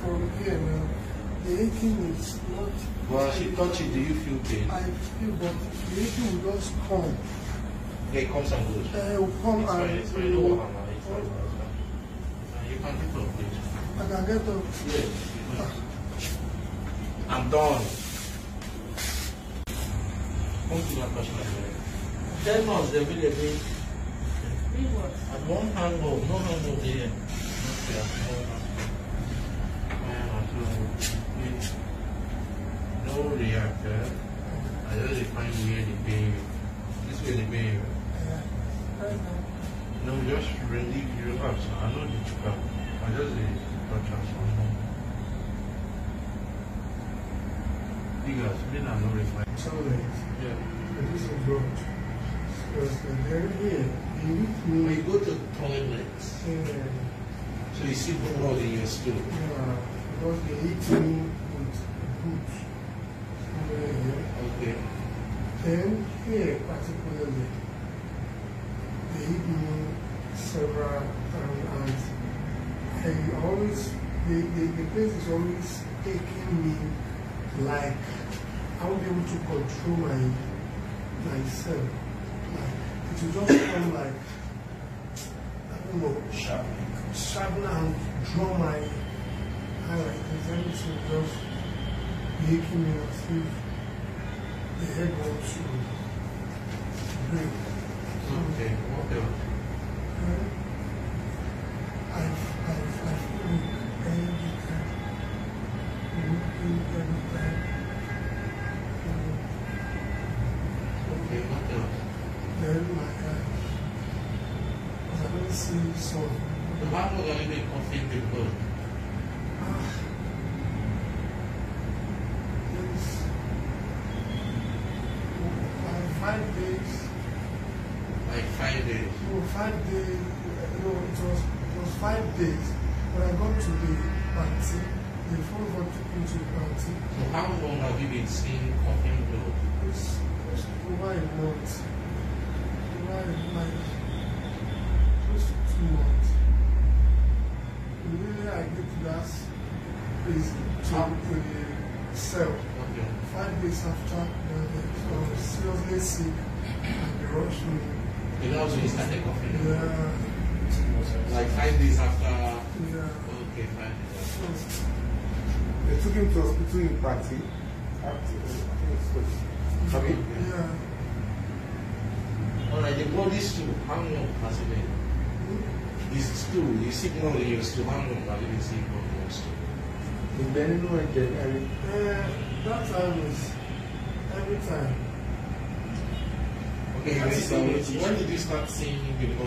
from here now. The aching is not. Well, she touch it, do you feel pain? I feel, but the aching will just come. Yeah, it comes and goes. Uh, it will come It's fine, and it's fine. it No will- wahala, it's fine, it's fine. You can get up, please. I can get up. Yes. I'm done. Come to my area. Ten months, they will be. At one hand, no, no hand over here. Okay, at I just define where the pain. This way the now. No, just relieve, relax. I know the chicken. I just the touch and some. Because me na no refine. Toilet. Yeah. And this is road. Because they're here. When you go to toilets, Uh, so you see blood in your stool. yeah, because they hit me with boots. Okay. Then here particularly, they me several times and I always, the, the, the place is always taking me like I won't be able to control my myself. Like it will just come like I don't know, sharp, sharpen and draw my this. Everything just making me as if the head wants to break. Okay. Okay. I, I, I feel it every time. Looking every time. Okay. Okay. Then my eyes. Because I don't see sun. So how long have you been coughing the blood? Ah. Yes. Like five days. Like five days. No, oh, five days. No, it was it was five days. When I got to the Panti, the phone got took me to the Panti. So how long have you been seeing coughing blood? It's it's over a month. Over a month. Close to two months. Immediately I get to that place to, to the cell. Okay. Five days after, I was seriously sick and they rushed me. You know, so you started coughing. Yeah, Like five days after. yeah. Okay, five days. They took him to hospital in Panti. After, I think it's good. Have you? Yeah. Alright, the body stool, how long has it been? This stool, you see blood in your stool, how long have you been seeing blood in your stool? Ìgbẹ́ nínú ẹ̀jẹ̀ ní ẹ̀rí. Uh, that time is every time. Okay, when, when did you start seeing the blood?